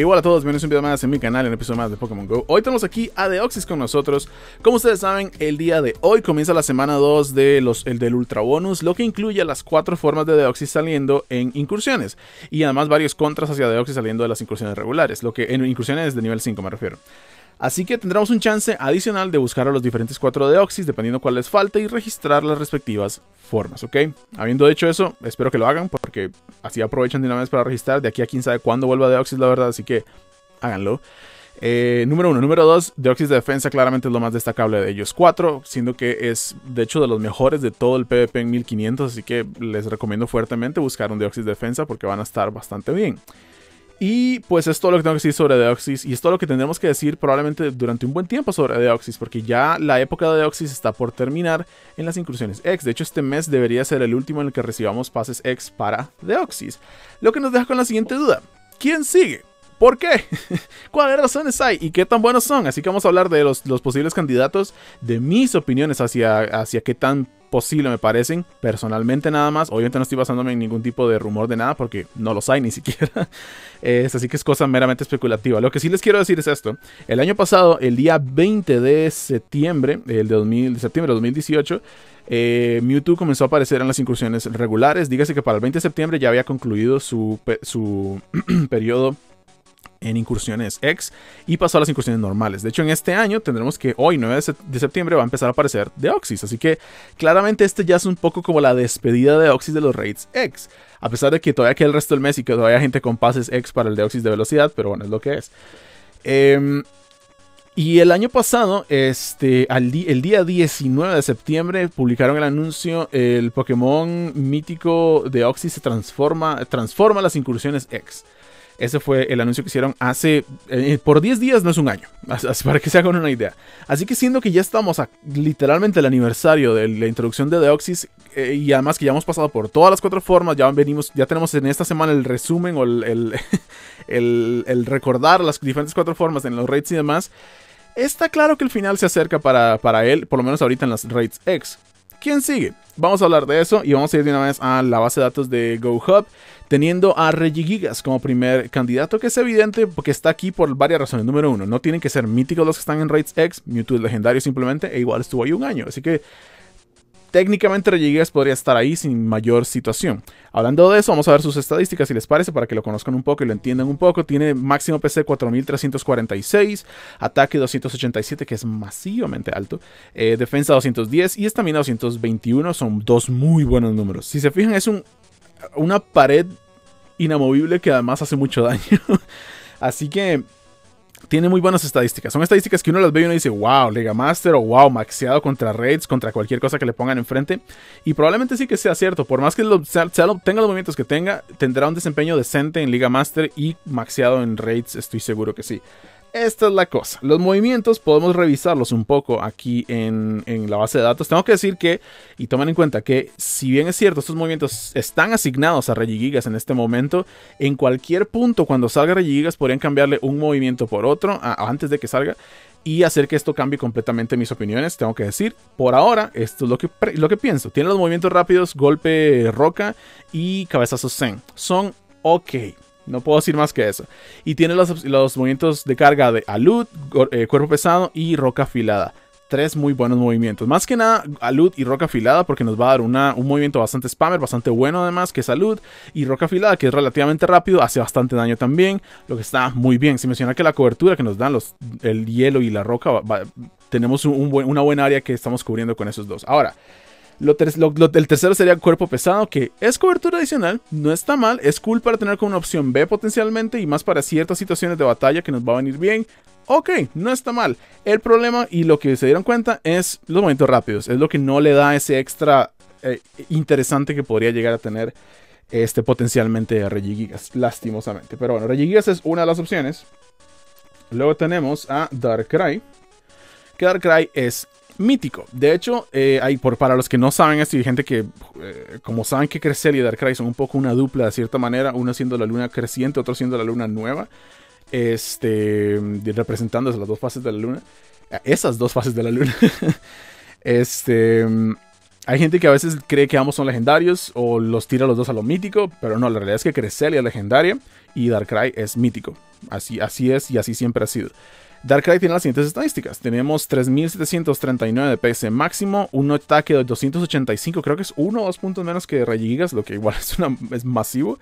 Y hola a todos, bienvenidos un video más en mi canal, en un episodio más de Pokémon GO. Hoy tenemos aquí a Deoxys con nosotros. Como ustedes saben, el día de hoy comienza la semana 2 de los, el del Ultra Bonus, lo que incluye las cuatro formas de Deoxys saliendo en incursiones. Y además varios contras hacia Deoxys saliendo de las incursiones regulares, lo que en incursiones de nivel 5 me refiero. Así que tendremos un chance adicional de buscar a los diferentes 4 Deoxys, dependiendo cuál les falte, y registrar las respectivas formas, ¿ok? Habiendo hecho eso, espero que lo hagan, porque así aprovechan de una vez para registrar. De aquí a quién sabe cuándo vuelva Deoxys, la verdad, así que háganlo. Eh, número 1. Número 2. Deoxys de defensa claramente es lo más destacable de ellos 4, siendo que es de hecho de los mejores de todo el PvP en 1500, así que les recomiendo fuertemente buscar un Deoxys de defensa porque van a estar bastante bien. Y pues es todo lo que tengo que decir sobre Deoxys. Y es todo lo que tendremos que decir probablemente durante un buen tiempo sobre Deoxys. Porque ya la época de Deoxys está por terminar en las incursiones X. De hecho, este mes debería ser el último en el que recibamos pases X para Deoxys. Lo que nos deja con la siguiente duda. ¿Quién sigue? ¿Por qué? ¿Cuáles razones hay? ¿Y qué tan buenos son? Así que vamos a hablar de los, los posibles candidatos, de mis opiniones hacia, hacia qué tan posible me parecen, personalmente nada más. Obviamente no estoy basándome en ningún tipo de rumor de nada porque no los hay ni siquiera. Es, así que es cosa meramente especulativa. Lo que sí les quiero decir es esto. El año pasado, el día 20 de septiembre, el de, 2000, de septiembre de 2018, eh, Mewtwo comenzó a aparecer en las incursiones regulares. Dígase que para el 20 de septiembre ya había concluido su, su periodo en incursiones X y pasó a las incursiones normales. De hecho, en este año tendremos que hoy, 9 de septiembre, va a empezar a aparecer Deoxys. Así que claramente este ya es un poco como la despedida de Deoxys de los raids X. A pesar de que todavía queda el resto del mes y que todavía hay gente con pases X para el Deoxys de velocidad, pero bueno, es lo que es. Em, y el año pasado, este, el día 19 de septiembre, publicaron el anuncio, el Pokémon mítico Deoxys se transforma, transforma las incursiones X. Ese fue el anuncio que hicieron hace... Eh, por 10 días no es un año, para que se hagan una idea. Así que siendo que ya estamos a literalmente el aniversario de la introducción de Deoxys eh, y además que ya hemos pasado por todas las cuatro formas, ya venimos, ya tenemos en esta semana el resumen o el, recordar las diferentes cuatro formas en los raids y demás, está claro que el final se acerca para, para él, por lo menos ahorita en las raids X. ¿Quién sigue? Vamos a hablar de eso y vamos a ir de una vez a la base de datos de GoHub, teniendo a Regigigas como primer candidato, que es evidente porque está aquí por varias razones. Número uno, no tienen que ser míticos los que están en Raids X, Mewtwo es legendario simplemente, e igual estuvo ahí un año. Así que técnicamente Regigigas podría estar ahí sin mayor situación. Hablando de eso, vamos a ver sus estadísticas si les parece para que lo conozcan un poco y lo entiendan un poco. Tiene máximo PC 4346, ataque 287 que es masivamente alto, eh, defensa 210 y estamina 221 son dos muy buenos números. Si se fijan es un, una pared inamovible que además hace mucho daño. Así que tiene muy buenas estadísticas. Son estadísticas que uno las ve y uno dice, wow, Liga Master o wow, maxeado contra raids, contra cualquier cosa que le pongan enfrente. Y probablemente sí que sea cierto. Por más que tenga los movimientos que tenga, tendrá un desempeño decente en Liga Master y maxeado en raids, estoy seguro que sí. Esta es la cosa. Los movimientos podemos revisarlos un poco aquí en, la base de datos. Tengo que decir que, y tomen en cuenta que, si bien es cierto, estos movimientos están asignados a Regigigas en este momento, en cualquier punto cuando salga Regigigas podrían cambiarle un movimiento por otro antes de que salga y hacer que esto cambie completamente mis opiniones. Tengo que decir, por ahora, esto es lo que, lo que pienso. Tiene los movimientos rápidos, golpe roca y cabezazo zen. Son ok. No puedo decir más que eso. Y tiene los, movimientos de carga de alud, eh, cuerpo pesado y roca afilada. Tres muy buenos movimientos. Más que nada, alud y roca afilada, porque nos va a dar una, un movimiento bastante spammer, bastante bueno además, que es alud. Y roca afilada, que es relativamente rápido, hace bastante daño también, lo que está muy bien. Si menciona que la cobertura que nos dan los, el hielo y la roca, tenemos una buena área que estamos cubriendo con esos dos. Ahora, el tercero sería cuerpo pesado, que es cobertura adicional, no está mal, es cool para tener como una opción B potencialmente y más para ciertas situaciones de batalla que nos va a venir bien. Ok, no está mal. El problema y lo que se dieron cuenta es los momentos rápidos, es lo que no le da ese extra eh, interesante que podría llegar a tener este potencialmente Regigigas, lastimosamente. Pero bueno, Regigigas es una de las opciones. Luego tenemos a Darkrai. Que Darkrai es mítico. De hecho, eh, hay, por, para los que no saben esto, hay gente que, eh, como saben que Cresselia y Darkrai son un poco una dupla de cierta manera, uno siendo la luna creciente, otro siendo la luna nueva, este, representando las dos fases de la luna, esas dos fases de la luna. este, hay gente que a veces cree que ambos son legendarios o los tira los dos a lo mítico, pero no, la realidad es que Cresselia es legendaria y Darkrai es mítico. Así, así es y así siempre ha sido. Darkrai tiene las siguientes estadísticas. Tenemos 3739 de PS máximo, un ataque de 285, creo que es uno o dos puntos menos que Regigigas, lo que igual es, masivo.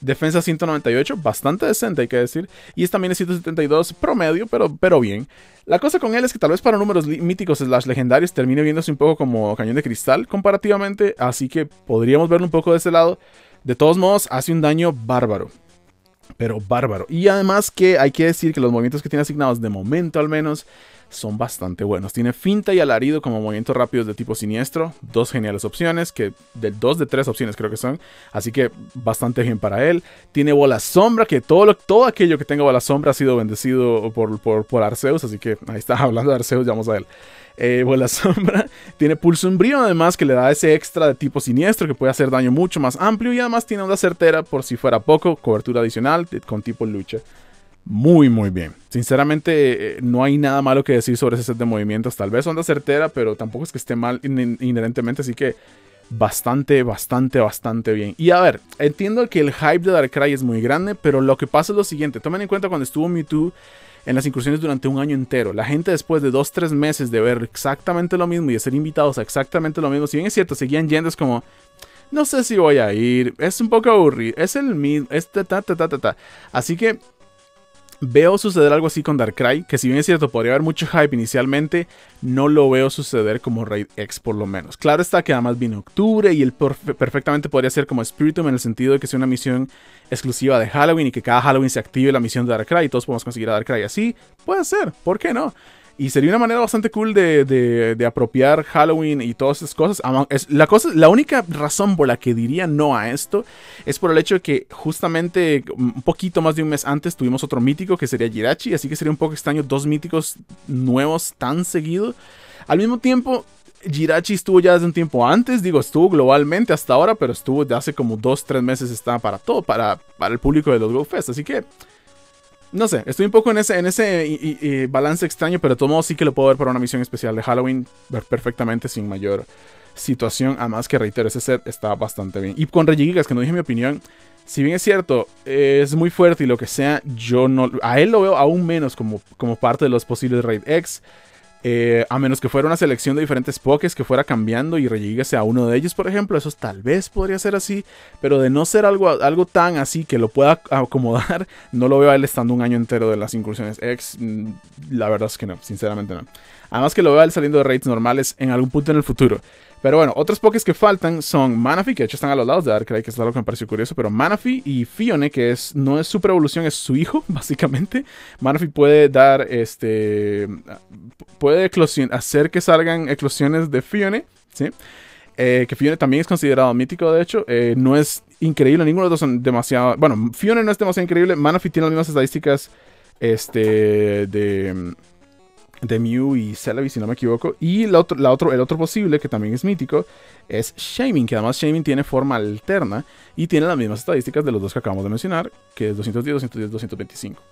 Defensa 198, bastante decente hay que decir. Y es también 172 promedio, pero, pero bien. La cosa con él es que tal vez para números míticos slash legendarios termine viéndose un poco como cañón de cristal comparativamente, así que podríamos verlo un poco de ese lado. De todos modos, hace un daño bárbaro pero bárbaro. Y además que hay que decir que los movimientos que tiene asignados de momento al menos son bastante buenos. Tiene finta y alarido como movimientos rápidos de tipo siniestro. Dos geniales opciones, que de dos de tres opciones creo que son. Así que bastante bien para él. Tiene bola sombra, que todo, todo aquello que tenga bola sombra ha sido bendecido por, por, por Arceus. Así que ahí está hablando de Arceus, vamos a él eh, Bola Sombra. Tiene Pulso Umbrío además que le da ese extra de tipo siniestro que puede hacer daño mucho más amplio y además tiene una certera por si fuera poco, cobertura adicional con tipo lucha. Muy, muy bien. Sinceramente, eh, no hay nada malo que decir sobre ese set de movimientos. Tal vez onda certera, pero tampoco es que esté mal inherentemente. Así que bastante, bastante, bastante bien. Y a ver, entiendo que el hype de Darkrai es muy grande, pero lo que pasa es lo siguiente. Tomen en cuenta cuando estuvo Mewtwo en las incursiones durante un año entero. La gente después de dos, tres meses de ver exactamente lo mismo y de ser invitados a exactamente lo mismo, si bien es cierto, seguían yendo, es como, no sé si voy a ir, es un poco aburrido, es el mismo, es ta, ta, ta, ta, ta. Así que veo suceder algo así con Darkrai, que si bien es cierto, podría haber mucho hype inicialmente, no lo veo suceder como Raid X por lo menos. Claro está que además viene octubre y él perfectamente podría ser como Spiritum en el sentido de que sea una misión exclusiva de Halloween y que cada Halloween se active la misión de Darkrai y todos podemos conseguir a Darkrai así. Puede ser, ¿por qué no? Y sería una manera bastante cool de, apropiar Halloween y todas esas cosas. La, cosa. la única razón por la que diría no a esto es por el hecho de que justamente un poquito más de un mes antes tuvimos otro mítico que sería Jirachi. Así que sería un poco extraño dos míticos nuevos tan seguido. Al mismo tiempo, Jirachi estuvo ya desde un tiempo antes, digo, estuvo globalmente hasta ahora, pero estuvo de hace como dos, tres meses, está para todo, para, para el público de los GoFest. Así que no sé, estoy un poco en ese, en ese balance extraño, pero de todos modos sí que lo puedo ver para una misión especial de Halloween perfectamente sin mayor situación. Además que reitero, ese set está bastante bien. Y con Regigigas, que no dije mi opinión, si bien es cierto, es muy fuerte y lo que sea, yo no. A él lo veo aún menos como, como parte de los posibles Raid X. Eh, a menos que fuera una selección de diferentes pokés que fuera cambiando y rellegase a uno de ellos, por ejemplo, eso tal vez podría ser así, pero de no ser algo, algo tan así que lo pueda acomodar, no lo veo a él estando un año entero de las incursiones X. Mm, la verdad es que no, sinceramente no. Además que lo veo a él saliendo de raids normales en algún punto en el futuro. Pero bueno, otros pokés que faltan son Manaphy, que de hecho están a los lados de Darkrai, que es algo que me pareció curioso, pero Manaphy y Fione, que es no es super evolución, es su hijo, básicamente. Manaphy puede dar, este, puede hacer que salgan eclosiones de Fione, ¿sí? Eh, que Fione también es considerado mítico, de hecho. Eh, no es increíble, ninguno de los dos son demasiado... Bueno, Fione no es demasiado increíble, Manaphy tiene las mismas estadísticas este, de de Mew y Celebi, si no me equivoco. Y el otro, la otro, el otro posible, que también es mítico, es Shaming, que además Shaming tiene forma alterna y tiene las mismas estadísticas de los dos que acabamos de mencionar, que es 210, 210, 225.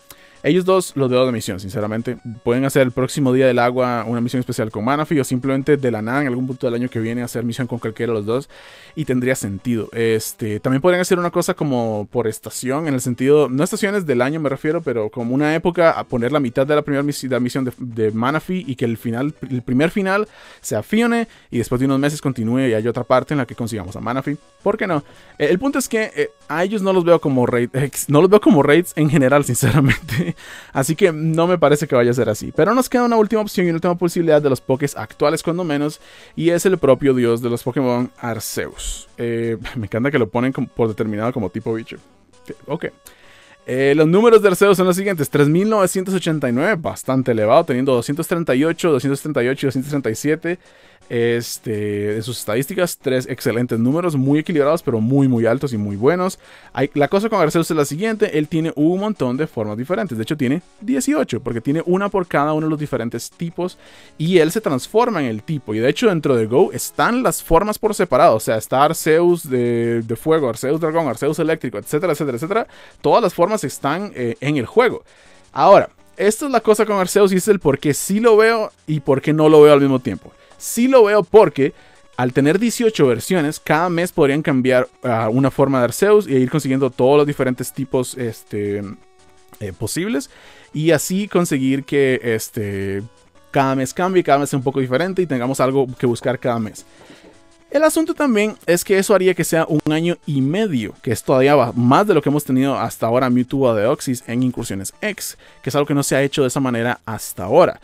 Ellos dos los veo de misión, sinceramente. Pueden hacer el próximo día del agua una misión especial con Manaphy o simplemente de la nada en algún punto del año que viene hacer misión con cualquiera de los dos y tendría sentido. Este, también podrían hacer una cosa como por estación, en el sentido, no estaciones del año me refiero, pero como una época a poner la mitad de la primera misión de, de y que el final, el primer final sea Fione y después de unos meses continúe y hay otra parte en la que consigamos a Manaphy. ¿Por qué no? Eh, el punto es que eh, a ellos no los veo como raids, no los veo como raids en general, sinceramente. Así que no me parece que vaya a ser así. Pero nos queda una última opción y una última posibilidad de los Pokés actuales, cuando menos. Y es el propio dios de los Pokémon, Arceus. Eh, me encanta que lo ponen por determinado como tipo bicho. Ok. Eh, los números de Arceus son los siguientes: 3989, bastante elevado, teniendo 238, 238 y 237 este, de sus estadísticas, tres excelentes números, muy equilibrados, pero muy, muy altos y muy buenos. Hay, la cosa con Arceus es la siguiente, él tiene un montón de formas diferentes, de hecho tiene 18, porque tiene una por cada uno de los diferentes tipos, y él se transforma en el tipo, y de hecho dentro de Go están las formas por separado, o sea, está Arceus de, fuego, Arceus dragón, Arceus eléctrico, etcétera, etcétera, etcétera, todas las formas están eh, en el juego. Ahora, esta es la cosa con Arceus y es el por qué sí lo veo y por qué no lo veo al mismo tiempo. Sí lo veo porque al tener 18 versiones, cada mes podrían cambiar a una forma de Arceus y ir consiguiendo todos los diferentes tipos este, eh, posibles. Y así conseguir que este, cada mes cambie, cada mes sea un poco diferente y tengamos algo que buscar cada mes. El asunto también es que eso haría que sea un año y medio, que es todavía más de lo que hemos tenido hasta ahora Mewtwo de Deoxys en Incursiones X, que es algo que no se ha hecho de esa manera hasta ahora.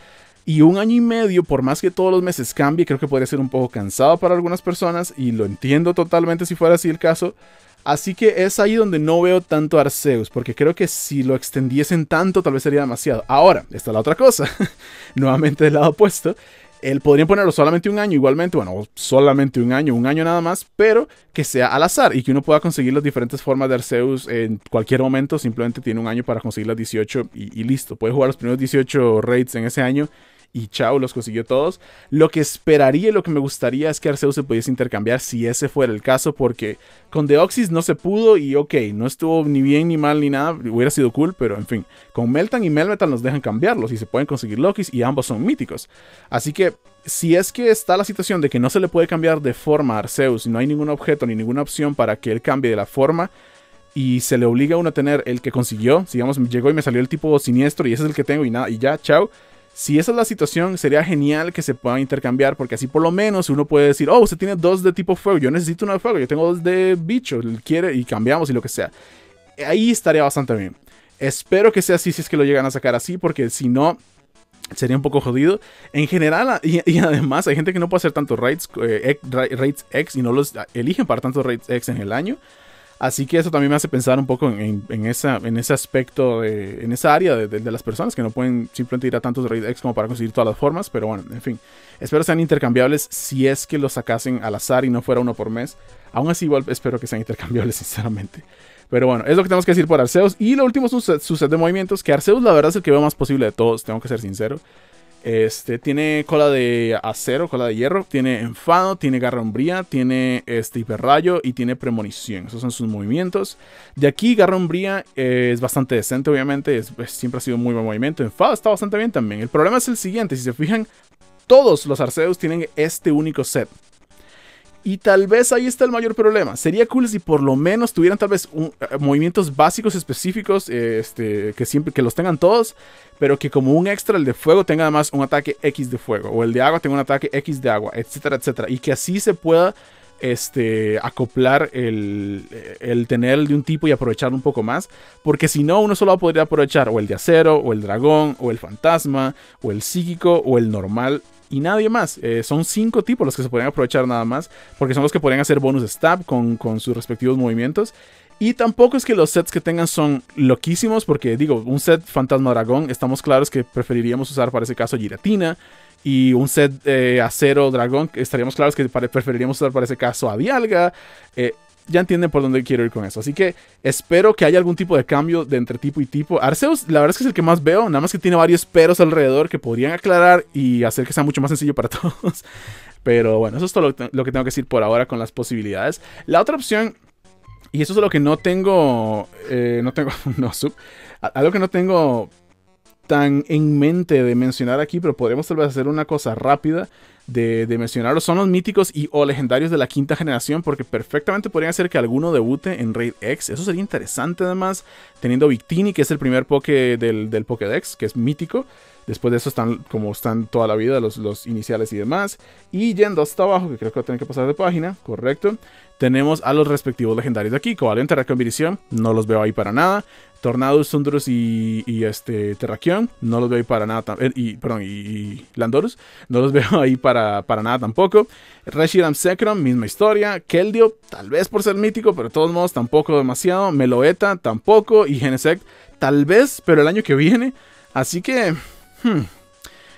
Y un año y medio, por más que todos los meses cambie, creo que podría ser un poco cansado para algunas personas y lo entiendo totalmente si fuera así el caso. Así que es ahí donde no veo tanto Arceus, porque creo que si lo extendiesen tanto tal vez sería demasiado. Ahora, esta es la otra cosa, nuevamente del lado opuesto. Él podría ponerlo solamente un año, igualmente, bueno, solamente un año, un año nada más, pero que sea al azar y que uno pueda conseguir las diferentes formas de Arceus en cualquier momento. Simplemente tiene un año para conseguir las 18 y, y listo. Puede jugar los primeros 18 raids en ese año y chao, los consiguió todos. Lo que esperaría y lo que me gustaría es que Arceus se pudiese intercambiar si ese fuera el caso, porque con Deoxys no se pudo y ok, no estuvo ni bien ni mal ni nada, hubiera sido cool, pero en fin, con Meltan y Melmetal nos dejan cambiarlos y se pueden conseguir Lokis y ambos son míticos. Así que si es que está la situación de que no se le puede cambiar de forma a Arceus no hay ningún objeto ni ninguna opción para que él cambie de la forma, y se le obliga a uno a tener el que consiguió. Digamos, llegó y me salió el tipo siniestro y ese es el que tengo y nada, y ya, chao. Si esa es la situación, sería genial que se puedan intercambiar, porque así por lo menos uno puede decir, oh, usted tiene dos de tipo fuego, yo necesito uno de fuego, yo tengo dos de bicho, quiere y cambiamos y lo que sea. Ahí estaría bastante bien. Espero que sea así si es que lo llegan a sacar así, porque si no, sería un poco jodido. En general, y, además hay gente que no puede hacer tantos raids, eh, raids X y no los eligen para tantos raids X en el año. Así que eso también me hace pensar un poco en, ese aspecto, en esa área de, las personas que no pueden simplemente ir a tantos Raid X como para conseguir todas las formas. Pero bueno, en fin. Espero sean intercambiables si es que los sacasen al azar y no fuera uno por mes. Aún así, igual espero que sean intercambiables, sinceramente. Pero bueno, es lo que tenemos que decir por Arceus. Y lo último es su set de movimientos, que Arceus la verdad es el que veo más posible de todos, tengo que ser sincero. Este, tiene cola de acero, cola de hierro, tiene enfado, tiene garra umbría, tiene este hiperrayo y tiene premonición. Esos son sus movimientos. De aquí, garra umbría eh, es bastante decente, obviamente. siempre ha sido muy buen movimiento. Enfado está bastante bien también. El problema es el siguiente: si se fijan, todos los Arceus tienen este único set. Y tal vez ahí está el mayor problema. Sería cool si por lo menos tuvieran tal vez eh, movimientos básicos específicos, este, que siempre que los tengan todos, pero que como un extra el de fuego tenga además un ataque X de fuego, o el de agua tenga un ataque X de agua, etcétera, etcétera. Y que así se pueda este, acoplar el, el tener el de un tipo y aprovecharlo un poco más. Porque si no, uno solo podría aprovechar o el de acero, o el dragón, o el fantasma, o el psíquico, o el normal y nadie más. Eh, son cinco tipos los que se pueden aprovechar nada más, porque son los que podrían hacer bonus stab con, con sus respectivos movimientos. Y tampoco es que los sets que tengan son loquísimos, porque digo, un set Fantasma Dragón, estamos claros que preferiríamos usar para ese caso Giratina. Y un set eh, Acero Dragón, estaríamos claros que preferiríamos usar para ese caso a Dialga. Eh, ya entienden por dónde quiero ir con eso. Así que espero que haya algún tipo de cambio de entre tipo y tipo. Arceus, la verdad es que es el que más veo, nada más que tiene varios peros alrededor que podrían aclarar y hacer que sea mucho más sencillo para todos. Pero bueno, eso es todo lo, que tengo que decir por ahora con las posibilidades. La otra opción, y eso es lo que no tengo, eh, no tengo, no, sub, algo que no tengo tan en mente de mencionar aquí, pero podríamos tal vez hacer una cosa rápida de, mencionarlos son los míticos y o legendarios de la quinta generación, porque perfectamente podrían ser que alguno debute en Raid X. Eso sería interesante además, teniendo Victini, que es el primer Poké del Pokédex, que es mítico. Después de eso están como están toda la vida los, los iniciales y demás. Y yendo hasta abajo, que creo que va a tener que pasar de página, correcto. Tenemos a los respectivos legendarios de aquí. Covalente, Terraconvirición, no los veo ahí para nada. Tornados, Sundurus y, y, este Terrakion, no los veo ahí para nada. Eh, y, perdón, y, Landorus, no los veo ahí para, para nada tampoco. Reshiram Sekrom, misma historia. Keldio, tal vez por ser mítico, pero de todos modos tampoco demasiado. Meloeta, tampoco. Y Genesect, tal vez, pero el año que viene. Así que Hmm.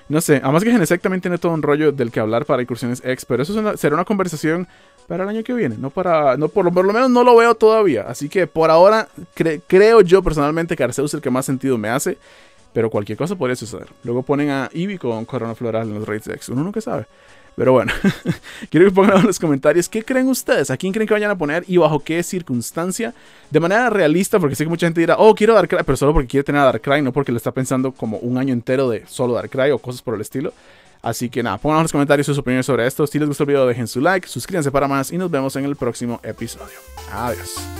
No sé, además que Genesec también tiene todo un rollo del que hablar para incursiones X, pero eso será una conversación para el año que viene, no para, no por, lo menos no lo veo todavía, así que por ahora creo yo personalmente que Arceus es el que más sentido me hace, pero cualquier cosa podría suceder. Luego ponen a Eevee con Corona Floral en los Raids X, uno nunca sabe. Pero bueno, quiero que pongan en los comentarios qué creen ustedes, a quién creen que vayan a poner y bajo qué circunstancia, de manera realista, porque sé que mucha gente dirá, oh, quiero Darkrai, pero solo porque quiere tener a Darkrai, no porque le está pensando como un año entero de solo Darkrai o cosas por el estilo. Así que nada, pongan en los comentarios sus opiniones sobre esto. Si les gustó el video, dejen su like, suscríbanse para más y nos vemos en el próximo episodio. Adiós.